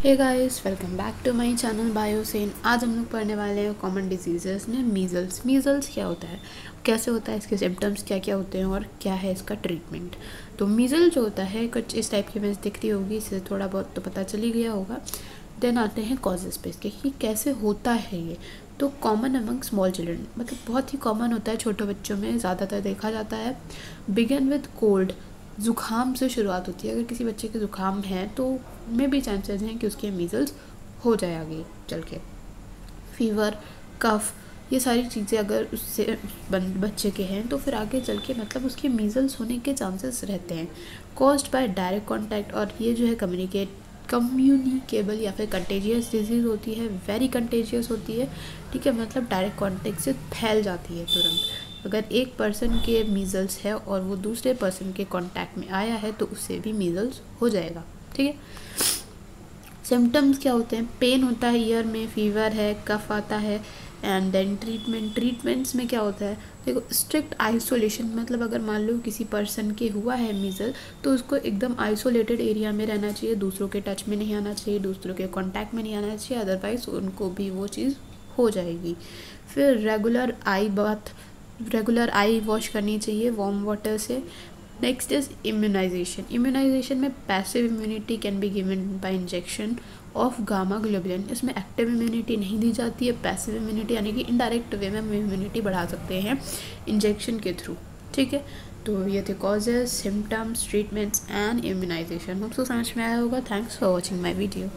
Hey guys welcome back to my channel बायोसेन आज हम लोग पढ़ने वाले हैं कॉमन डिजीजेस में मीज़ल्स मीज़ल्स क्या होता है? कैसे होता है इसके सिम्टम्स क्या क्या होते हैं और क्या है इसका ट्रीटमेंट तो मीज़ल जो होता है, कुछ इस टाइप की इमेज दिखती होगी इससे थोड़ा बहुत तो पता चली गया होगा। देन आते हैं कॉजेज़ पे इसके कि कैसे होता है ये। तो कॉमन अमंग स्मॉल चिल्ड्रन मतलब बहुत ही कॉमन होता है छोटे बच्चों में, ज़्यादातर देखा जाता है। बिगन विद कोल्ड ज़ुकाम से शुरुआत होती है। अगर किसी बच्चे के ज़ुकाम है तो में भी चांसेस हैं कि उसके मीज़ल्स हो जाए आगे चल के। फीवर कफ ये सारी चीज़ें अगर उससे बच्चे के हैं तो फिर आगे चल के मतलब उसके मीज़ल्स होने के चांसेस रहते हैं। कॉज्ड बाय डायरेक्ट कांटेक्ट और ये जो है कम्युनिकेट कम्युनिकेबल या फिर कंटेजियस डिज़ीज़ होती है वेरी कंटेजियस होती है, ठीक है मतलब डायरेक्ट कॉन्टेक्ट से फैल जाती है तुरंत। अगर एक पर्सन के मीज़ल्स है और वो दूसरे पर्सन के कांटेक्ट में आया है तो उससे भी मीज़ल्स हो जाएगा, ठीक है? सिम्टम्स क्या होते हैं? पेन होता है ईयर में फीवर है कफ आता है एंड देन ट्रीटमेंट ट्रीटमेंट्स में क्या होता है? देखो स्ट्रिक्ट आइसोलेशन मतलब अगर मान लो किसी पर्सन के हुआ है मीज़ल तो उसको एकदम आइसोलेटेड एरिया में रहना चाहिए। दूसरों के टच में नहीं आना चाहिए, दूसरों के कांटेक्ट में नहीं आना चाहिए अदरवाइज़ उनको भी वो चीज़ हो जाएगी। फिर regular eye bath regular eye wash करनी चाहिए वार्म वाटर से। नेक्स्ट इज़ इम्यूनाइजेशन इम्यूनाइजेशन में passive immunity can be given by injection of gamma globulin इसमें एक्टिव इम्यूनिटी नहीं दी जाती है। पैसिव इम्यूनिटी यानी कि इनडायरेक्ट वे में हम इम्यूनिटी बढ़ा सकते हैं इंजेक्शन के थ्रू ठीक है? तो ये थे causes symptoms treatments and immunization हमको समझ में आया होगा। Thanks for watching my video